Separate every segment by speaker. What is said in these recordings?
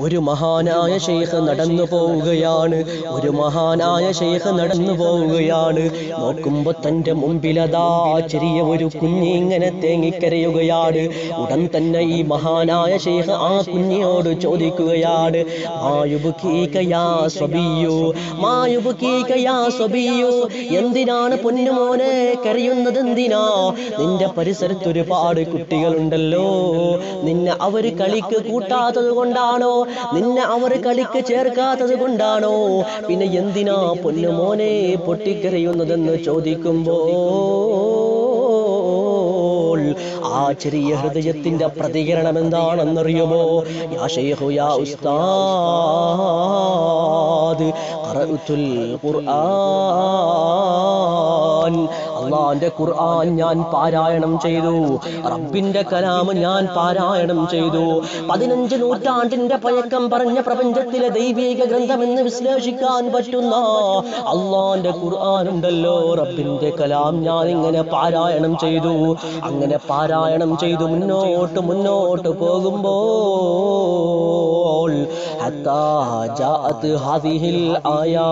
Speaker 1: ഒരു മഹാനായ ഷെയ്ഖ് നടന്നു പോവുകയാണ്. ഒരു മഹാനായ ഷെയ്ഖ് നടന്നു പോവുകയാണ്. നോക്കുമ്പോ തന്റെ മുമ്പിലതാ ചെറിയ ഒരു കുഞ്ഞ് ഇങ്ങനെ തേങ്ങിക്കരയുകയാണ്. ഉടൻ തന്നെ ഈ മഹാനായ ഷെയ്ഖ് ആ കുഞ്ഞിയോട് ചോദിക്കുകയാണ് എന്തിനാണ് പൊന്നുമോനെ കരയുന്നത് എന്തിനാ? നിന്റെ പരിസരത്ത് ഒരുപാട് കുട്ടികളുണ്ടല്ലോ. നിന്നെ അവർ കളിക്ക് കൂട്ടാത്തത് കൊണ്ടാണോ നിന്നെ അവർ കളിക്ക് ചേർക്കാത്തത് കൊണ്ടാണോ? പിന്നെ എന്തിനാ പൊന്നുമോനെ പൊട്ടിക്കരയുന്നതെന്ന് ചോദിക്കുമ്പോൾ ആ ചെറിയ ഹൃദയത്തിന്റെ പ്രതികരണം എന്താണെന്നറിയുമോ? അള്ളാന്റെ ഖുർആൻ ഞാൻ പാരായണം ചെയ്തു. റബ്ബിന്റെ കലാമ് ഞാൻ പാരായണം ചെയ്തു. പതിനഞ്ച് നൂറ്റാണ്ടിന്റെ പഴക്കം പറഞ്ഞ പ്രപഞ്ചത്തിലെ ദൈവിക ഗ്രന്ഥമെന്ന് വിശ്ലേഷിക്കാൻ പറ്റുന്ന അള്ളാന്റെ ഖുർആൻ ഉണ്ടല്ലോ. റബ്ബിന്റെ കലാം ഞാൻ ഇങ്ങനെ പാരായണം ചെയ്തു. അങ്ങനെ പാരായണം ചെയ്തു മുന്നോട്ട് മുന്നോട്ട് പോകുമ്പോൾ ഹാദിഹിൽ ആയാ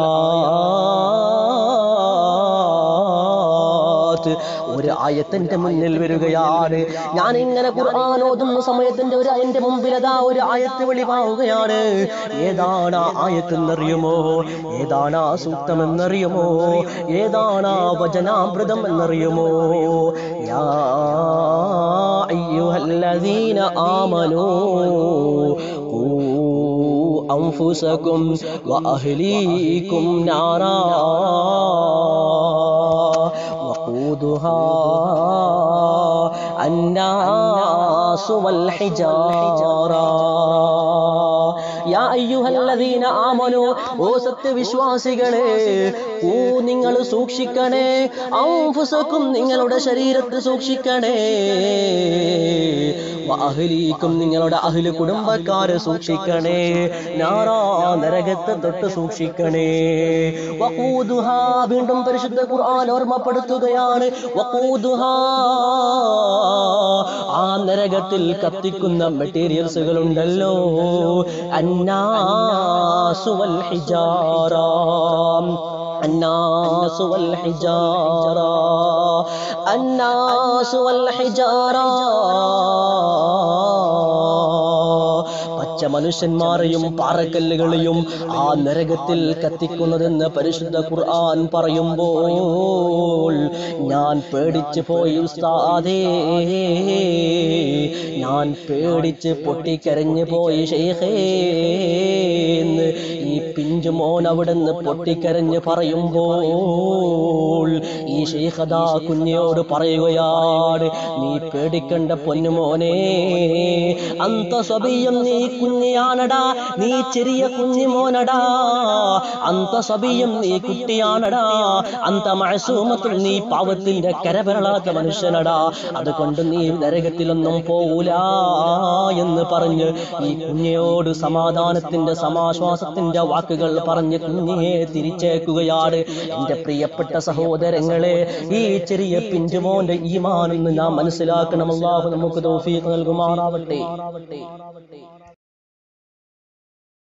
Speaker 1: ഒരു ആയത്തിന്റെ മുന്നിൽ വരികയാണ്. ഞാൻ ഇങ്ങനെ ഖുർആൻ ഓതുന്ന സമയത്തിന്റെ ഒരു അതിന്റെ മുമ്പിൽ അതാ ഒരു ആയത്ത് വെളിവാവുകയാണ്. ഏതാണ് ആ ആയത്തെന്നറിയുമോ? ഏതാണ് ആ സൂക്തമെന്നറിയുമോ? ഏതാണ് ആ വചനാമൃതം എന്നറിയുമോ ഞാൻ الذين آمنوا. قوا أنفسكم وأهليكم نارا وقودها الناس والحجارة. യാ അയ്യുഹല്ലദീന ആമനു ഓ സത്യവിശ്വാസികളെ ഓ നിങ്ങൾ സൂക്ഷിക്കണേ ഔഫുസക്കും നിങ്ങളുടെ ശരീരത്തെ സൂക്ഷിക്കണേ അഹ്ലീക്കും നിങ്ങളുടെ അഹ്ല് കുടുംബക്കാരെ സൂക്ഷിക്കണേ നാറാ നരകത്തെ തൊട്ട് സൂക്ഷിക്കണേ. വീണ്ടും പരിശുദ്ധ ഖുർആൻ ഓർമ്മപ്പെടുത്തുകയാണ്. ആ നരകത്തിൽ കത്തിക്കുന്ന മെറ്റീരിയൽസുകൾ ഉണ്ടല്ലോ വൽ ഹിജാറ الناس والحجارة الناس والحجارة പച്ച മനുഷ്യന്മാരെയും പാറക്കല്ലുകളെയും ആ നരകത്തിൽ കത്തിക്കുന്നതെന്ന് പരിശുദ്ധ ഖുർആൻ പറയുമ്പോൾ ഞാൻ പേടിച്ചു പോയി ഉസ്താദേ ഞാൻ പേടിച്ച് പൊട്ടിക്കരഞ്ഞു പോയി ഷെയ്ഹേന്ന് ഈ പിഞ്ചു മോൻ അവിടുന്ന് പൊട്ടിക്കരഞ്ഞ് പറയുമ്പോൾ ഈ ഷെയ്ഖദാ കുഞ്ഞിയോട് പറയുകയാണ് നീ പേടിക്കണ്ട പൊന്നുമോനെ അന്ത സബിയം നീ കുഞ്ഞിയാണടാ നീ ചെറിയ കുഞ്ഞിമോനടാ അന്ത സബിയം നീ കുട്ടിയാണടാ അന്ത മഴസൂമത്തിൽ നീ പാവത്തിന്റെ കരപരളാത്ത മനുഷ്യനടാ. അതുകൊണ്ട് നീ നരകത്തിലൊന്നും പോവൂല എന്ന് പറഞ്ഞ് ഈ കുഞ്ഞിയോട് സമാധാനത്തിന്റെ സമാശ്വാസത്തിന്റെ വാക്കുകൾ പറഞ്ഞ് കുഞ്ഞിയെ തിരിച്ചേക്കുകയാണ്. എന്റെ പ്രിയപ്പെട്ട സഹോദരങ്ങളെ ഈ ചെറിയ പിഞ്ചുമോന്റെ ഈമാനെന്ന് നാം മനസ്സിലാക്കണം. അള്ളാഹു നമുക്ക് തോഫീക്ക് നൽകുമാറാവട്ടെ.